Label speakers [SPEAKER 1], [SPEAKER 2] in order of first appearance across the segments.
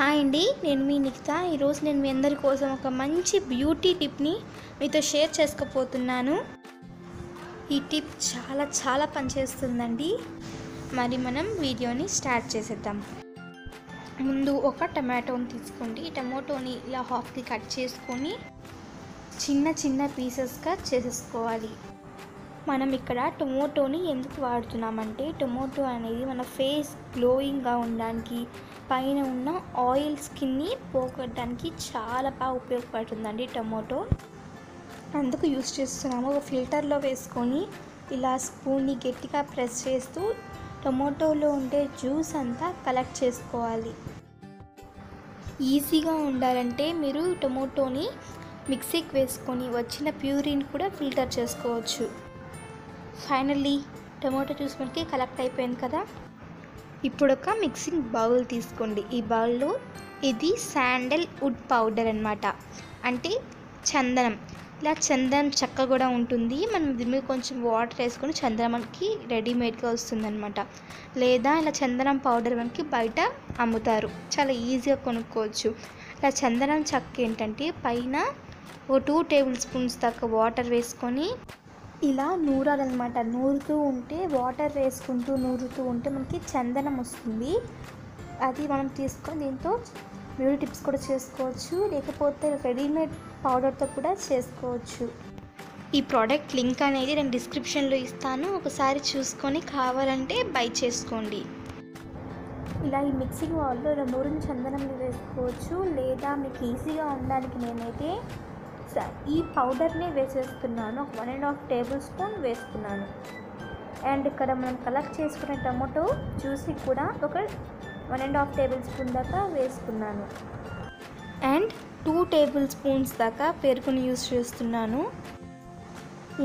[SPEAKER 1] Hi అండి నేను మీ నిఖిత. ఈరోజు నేను మీ అందరి కోసం ఒక మంచి బ్యూటీ టిప్ని మీతో షేర్ చేసుకోపోతున్నాను ఈ టిప్ చాలా చాలా పనిచేస్తుందండి. మరి మనం వీడియోని స్టార్ట్ చేసేద్దాం. ముందు ఒక టమాటోని తీసుకోండి. ఈ టమాటోని ఇలా హాఫ్కి కట్ చేసుకొని చిన్న చిన్న పీసెస్గా చేసేసుకోవాలి. మనం ఇక్కడ టొమాటోని ఎందుకు వాడుతున్నామంటే టొమాటో అనేది మన ఫేస్ గ్లోయింగ్గా ఉండడానికి పైన ఉన్న ఆయిల్ స్కిన్ని పోగొట్టడానికి చాలా బాగా ఉపయోగపడుతుందండి టొమాటో. అందుకు యూస్ చేస్తున్నాము. ఒక ఫిల్టర్లో వేసుకొని ఇలా స్పూన్ని గట్టిగా ప్రెస్ చేస్తూ టొమాటోలో ఉండే జ్యూస్ అంతా కలెక్ట్ చేసుకోవాలి. ఈజీగా ఉండాలంటే మీరు టొమాటోని మిక్సీకి వేసుకొని వచ్చిన ప్యూరిన్ కూడా ఫిల్టర్ చేసుకోవచ్చు. ఫైనల్లీ టమాటో జ్యూస్ మనకి కలెక్ట్ అయిపోయింది కదా. ఇప్పుడు ఒక మిక్సింగ్ బౌల్ తీసుకోండి. ఈ బౌల్లో ఇది శాండల్ వుడ్ పౌడర్ అనమాట అంటే చందనం. ఇలా చందనం చెక్క కూడా ఉంటుంది. మనం దీని మీద కొంచెం వాటర్ వేసుకొని చందనం మనకి రెడీమేడ్గా వస్తుందన్నమాట. లేదా ఇలా చందనం పౌడర్ మనకి బయట అమ్ముతారు. చాలా ఈజీగా కొనుక్కోవచ్చు. ఇలా చందనం చెక్క ఏంటంటే పైన ఓ టూ టేబుల్ స్పూన్స్ దాకా వాటర్ వేసుకొని ఇలా నూరాలన్నమాట. నూరుతూ ఉంటే వాటర్ వేసుకుంటూ నూరుతూ ఉంటే మనకి చందనం వస్తుంది. అది మనం తీసుకొని దీంతో బ్యూటీ టిప్స్ కూడా చేసుకోవచ్చు. లేకపోతే రెడీమేడ్ పౌడర్తో కూడా చేసుకోవచ్చు. ఈ ప్రోడక్ట్ లింక్ అనేది నేను డిస్క్రిప్షన్లో ఇస్తాను. ఒకసారి చూసుకొని కావాలంటే బై చేసుకోండి. ఇలా ఈ మిక్సింగ్ వాళ్ళు ఇలా నూరుని చందనం వేసుకోవచ్చు. లేదా మీకు ఈజీగా ఉండడానికి నేనైతే ఈ పౌడర్ని వేసేస్తున్నాను. ఒక one and half tablespoon వేసుకున్నాను అండ్ ఇక్కడ మనం కలెక్ట్ చేసుకునే టమాటో జ్యూస్ని కూడా ఒక one and half tablespoon దాకా వేసుకున్నాను. అండ్ టూ టేబుల్ స్పూన్స్ దాకా పెరుగుని యూస్ చేస్తున్నాను.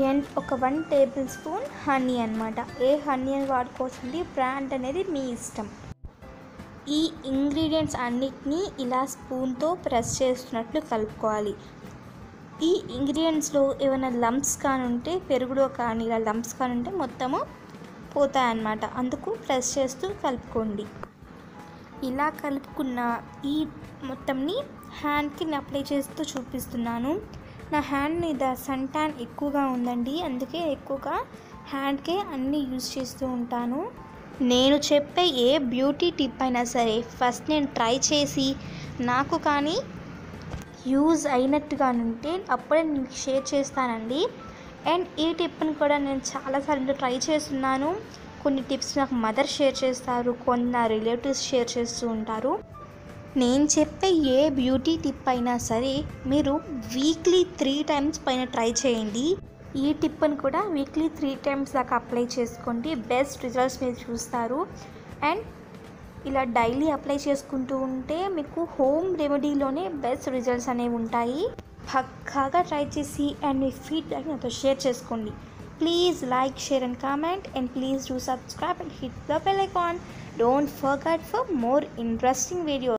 [SPEAKER 1] అండ్ ఒక వన్ టేబుల్ స్పూన్ హనీ అన్నమాట. ఏ హనీ అని వాడుకోవచ్చండి బ్రాండ్ అనేది మీ ఇష్టం. ఈ ఇంగ్రీడియంట్స్ అన్నిటినీ ఇలా స్పూన్తో ప్రెస్ చేస్తున్నట్లు కలుపుకోవాలి. ఈ ఇంగ్రీడియంట్స్లో ఏమైనా లంప్స్ కానీ ఉంటే పెరుగులో కానీ ఇలా లంప్స్ కానుంటే ఉంటే మొత్తము పోతాయన్నమాట. అందుకు ప్రెస్ చేస్తూ కలుపుకోండి. ఇలా కలుపుకున్న ఈ మొత్తంని హ్యాండ్కి నేను అప్లై చేస్తూ చూపిస్తున్నాను. నా హ్యాండ్ మీద సన్ ట్యాన్ ఎక్కువగా ఉందండి. అందుకే ఎక్కువగా హ్యాండ్కే అన్నీ యూజ్ చేస్తూ ఉంటాను. నేను చెప్పే ఏ బ్యూటీ టిప్ అయినా సరే ఫస్ట్ నేను ట్రై చేసి నాకు కానీ యూజ్ అయినట్టుగా ఉంటే అప్పుడే నేను మీకు షేర్ చేస్తానండి. అండ్ ఈ టిప్ని కూడా నేను చాలాసార్లు ట్రై చేస్తున్నాను. కొన్ని టిప్స్ నాకు మదర్ షేర్ చేస్తారు కొన్ని నా రిలేటివ్స్ షేర్ చేస్తూ ఉంటారు. నేను చెప్పే ఏ బ్యూటీ టిప్ అయినా సరే మీరు వీక్లీ త్రీ టైమ్స్ పైన ట్రై చేయండి. ఈ టిప్ని కూడా వీక్లీ త్రీ టైమ్స్ దాకా అప్లై చేసుకోండి. బెస్ట్ రిజల్ట్స్ మీరు చూస్తారు. అండ్ ఇలా డైలీ అప్లై చేసుకుంటూ ఉంటే మీకు హోమ్ రెమెడీలోనే బెస్ట్ రిజల్ట్స్ అనేవి ఉంటాయి. పక్కాగా ట్రై చేసి అండ్ మీ ఫీడ్బ్యాక్ నాతో షేర్ చేసుకోండి. Please like share and comment and please do subscribe and hit the bell icon. Don't forget for more interesting video